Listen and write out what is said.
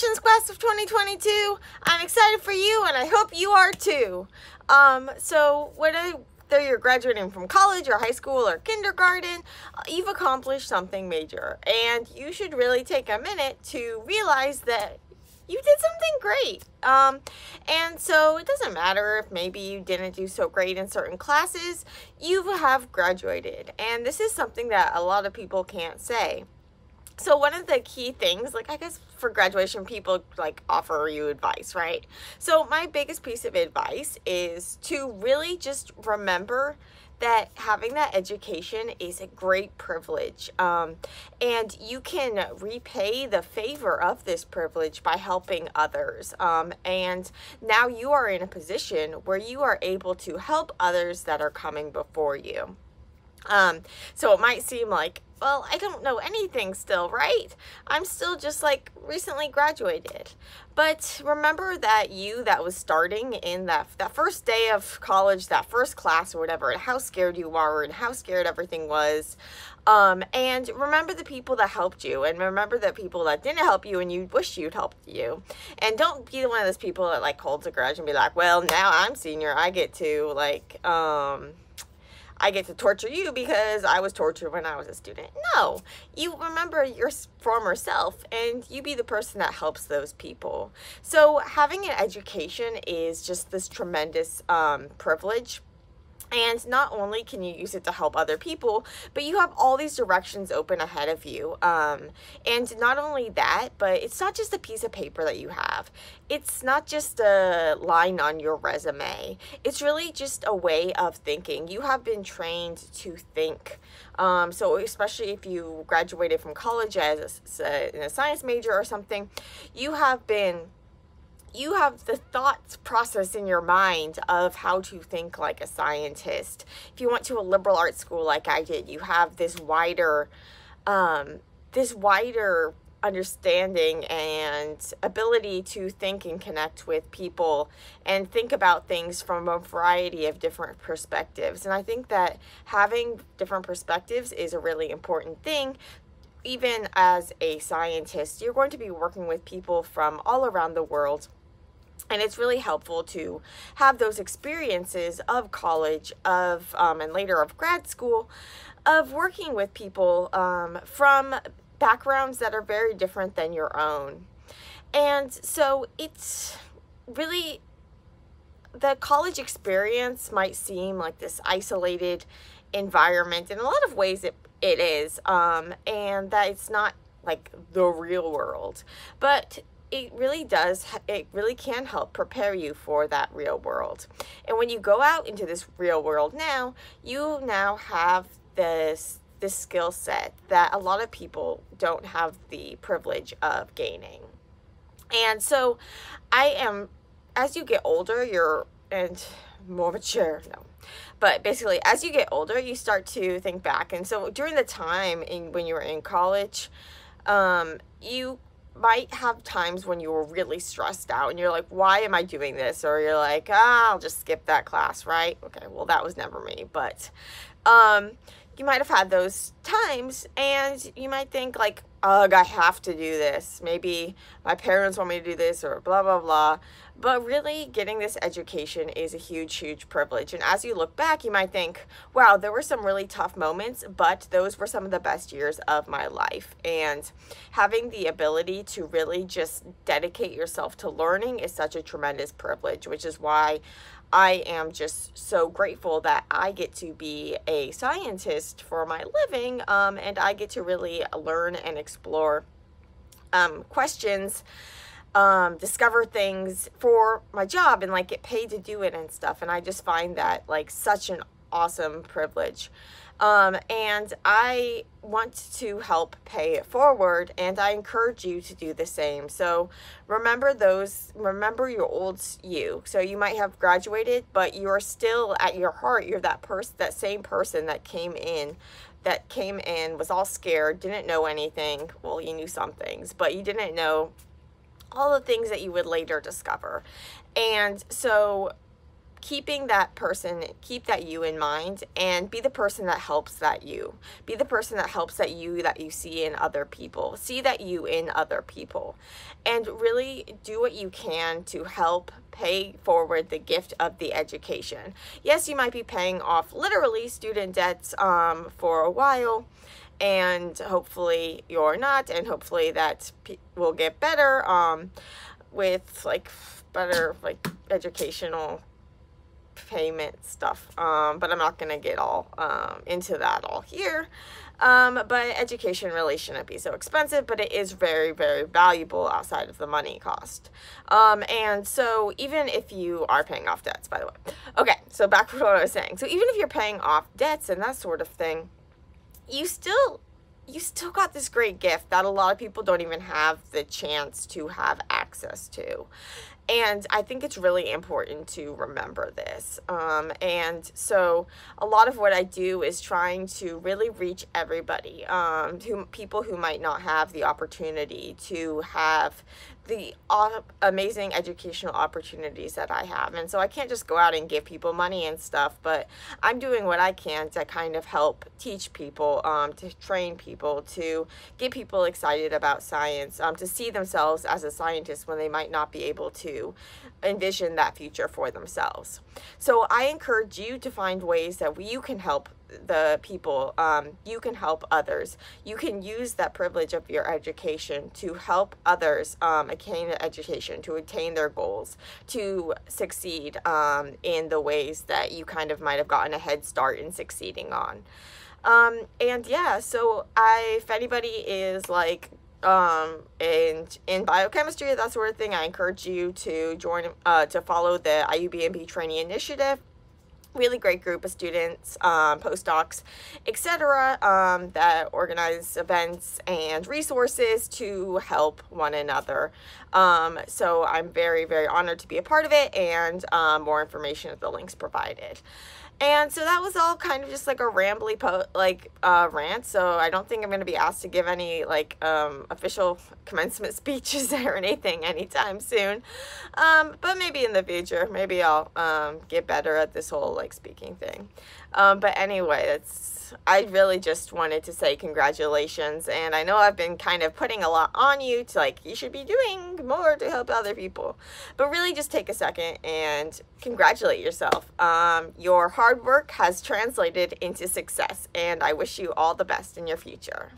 Class of 2022. I'm excited for you, and I hope you are too. Um, so, whether you're graduating from college or high school or kindergarten, uh, you've accomplished something major. And you should really take a minute to realize that you did something great. Um, and so it doesn't matter if maybe you didn't do so great in certain classes, you have graduated. And this is something that a lot of people can't say. So one of the key things, like I guess for graduation, people like offer you advice, right? So my biggest piece of advice is to really just remember that having that education is a great privilege. Um, and you can repay the favor of this privilege by helping others. Um, and now you are in a position where you are able to help others that are coming before you. Um, so it might seem like, well, I don't know anything still, right? I'm still just like recently graduated. But remember that you that was starting in that that first day of college, that first class or whatever, and how scared you were and how scared everything was. Um, and remember the people that helped you and remember the people that didn't help you and you wish you'd helped you. And don't be one of those people that like holds a grudge and be like, well, now I'm senior, I get to like um I get to torture you because I was tortured when I was a student. No, you remember your former self and you be the person that helps those people. So having an education is just this tremendous um, privilege and not only can you use it to help other people, but you have all these directions open ahead of you. Um, and not only that, but it's not just a piece of paper that you have. It's not just a line on your resume. It's really just a way of thinking. You have been trained to think. Um, so especially if you graduated from college as a, science major or something, you have been you have the thoughts process in your mind of how to think like a scientist. If you went to a liberal arts school like I did, you have this wider, um, this wider understanding and ability to think and connect with people and think about things from a variety of different perspectives. And I think that having different perspectives is a really important thing even as a scientist, you're going to be working with people from all around the world and it's really helpful to have those experiences of college of um, and later of grad school of working with people um, from backgrounds that are very different than your own. And so it's really the college experience might seem like this isolated environment in a lot of ways it, it is um, and that it's not like the real world. But it really does it really can help prepare you for that real world. And when you go out into this real world now you now have this this skill set that a lot of people don't have the privilege of gaining. And so i am as you get older you're and more mature no but basically as you get older you start to think back. And so during the time in when you were in college um, you might have times when you were really stressed out and you're like, why am I doing this? Or you're like, ah, I'll just skip that class, right? Okay, well, that was never me. But um, you might have had those times and you might think, like, ugh, I have to do this. Maybe my parents want me to do this or blah, blah, blah. But really, getting this education is a huge, huge privilege. And as you look back, you might think, wow, there were some really tough moments, but those were some of the best years of my life. And having the ability to really just dedicate yourself to learning is such a tremendous privilege, which is why I am just so grateful that I get to be a scientist for my living um, and I get to really learn and explore um, questions um, discover things for my job and like get paid to do it and stuff. And I just find that like such an awesome privilege. Um, and I want to help pay it forward and I encourage you to do the same. So remember those, remember your old you. So you might have graduated, but you're still at your heart, you're that person, that same person that came in that came in, was all scared, didn't know anything. Well, you knew some things, but you didn't know all the things that you would later discover. And so keeping that person, keep that you in mind and be the person that helps that you. Be the person that helps that you that you see in other people. See that you in other people. And really do what you can to help pay forward the gift of the education. Yes, you might be paying off literally student debts um, for a while and hopefully you're not and hopefully that will get better um, with like better like educational payment stuff. Um, but I'm not going to get all um, into that all here. Um, but education really shouldn't be so expensive, but it is very, very valuable outside of the money cost. Um, and so even if you are paying off debts, by the way. Okay, so back to what I was saying. So even if you're paying off debts and that sort of thing, you still you still got this great gift that a lot of people don't even have the chance to have access to. And I think it's really important to remember this. Um, and so a lot of what I do is trying to really reach everybody, um, who, people who might not have the opportunity to have the amazing educational opportunities that I have. And so I can't just go out and give people money and stuff, but I'm doing what I can to kind of help teach people, um, to train people, to get people excited about science, um, to see themselves as a scientist when they might not be able to envision that future for themselves. So I encourage you to find ways that you can help the people, um, you can help others. You can use that privilege of your education to help others um, attain education, to attain their goals, to succeed um, in the ways that you kind of might have gotten a head start in succeeding on. Um, and yeah, so I, if anybody is like um and in biochemistry that sort of thing i encourage you to join uh to follow the iubmb trainee initiative really great group of students, um, postdocs, etc., um, that organize events and resources to help one another. Um, so I'm very, very honored to be a part of it, and um, more information at the links provided. And so that was all kind of just like a rambly po like uh, rant. So I don't think I'm going to be asked to give any like um, official commencement speeches or anything anytime soon. Um, but maybe in the future, maybe I'll um, get better at this whole like speaking thing. Um, but anyway, that's I really just wanted to say congratulations. And I know I've been kind of putting a lot on you to like, you should be doing more to help other people. But really just take a second and congratulate yourself. Um, your hard work has translated into success, and I wish you all the best in your future.